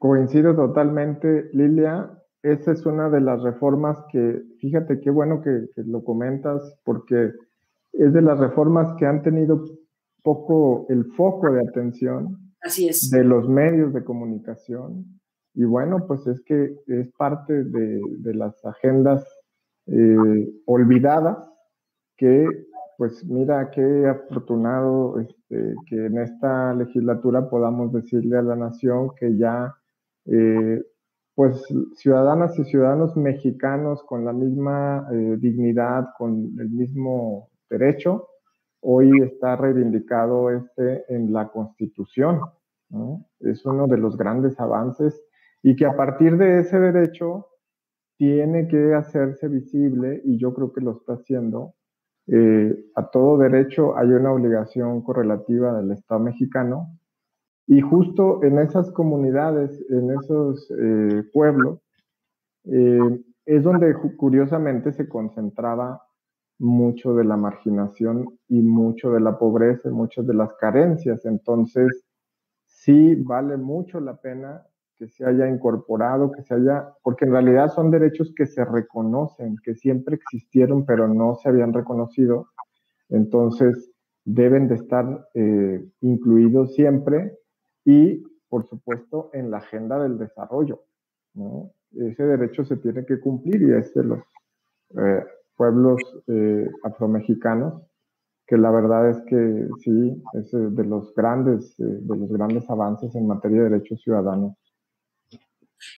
Coincido totalmente, Lilia. Esa es una de las reformas que, fíjate qué bueno que, lo comentas, porque es de las reformas que han tenido poco el foco de atención Así es. de los medios de comunicación. Y bueno, pues es que es parte de, las agendas eh, olvidadas que, pues mira, qué afortunado este, que en esta legislatura podamos decirle a la nación que ya eh, pues ciudadanas y ciudadanos mexicanos con la misma eh, dignidad, con el mismo derecho, hoy está reivindicado este en la Constitución. Es uno de los grandes avances y que a partir de ese derecho tiene que hacerse visible y yo creo que lo está haciendo. Eh, a todo derecho hay una obligación correlativa del Estado mexicano y justo en esas comunidades, en esos eh, pueblos, eh, es donde curiosamente se concentraba mucho de la marginación y mucho de la pobreza, muchas de las carencias. Entonces, sí vale mucho la pena que se haya incorporado, que se haya, porque en realidad son derechos que se reconocen, que siempre existieron, pero no se habían reconocido. Entonces, deben de estar eh, incluidos siempre y, por supuesto, en la agenda del desarrollo. Ese derecho se tiene que cumplir y es de los eh, pueblos eh, afromexicanos, que la verdad es que sí, es de los grandes, eh, de los grandes avances en materia de derechos ciudadanos